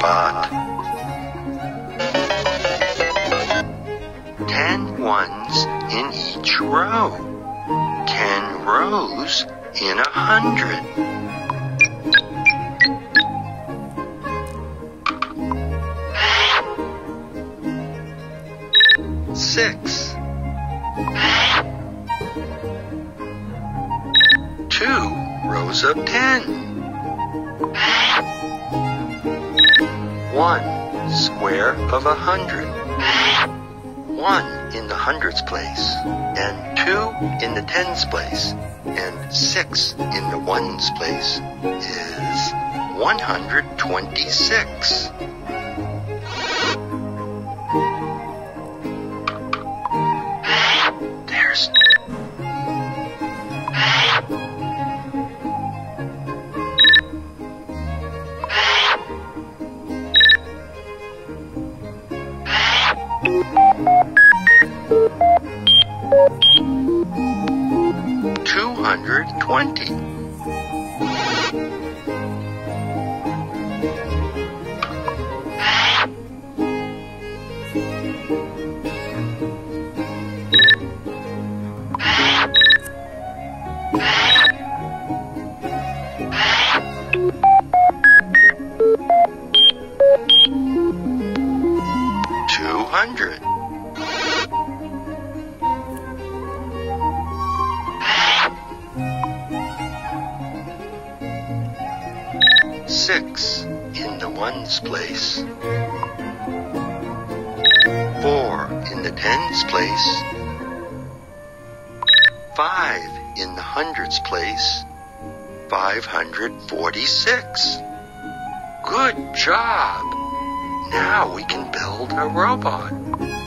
robot. Ten ones in each row. Ten rows in a hundred. Six. Two rows of ten. One square of a hundred. One in the hundreds place, and two in the tens place, and six in the ones place is 126. There's hundred. Six in the ones place. Tens place. Five in the hundreds place. Five hundred forty-six. Good job! Now we can build a robot.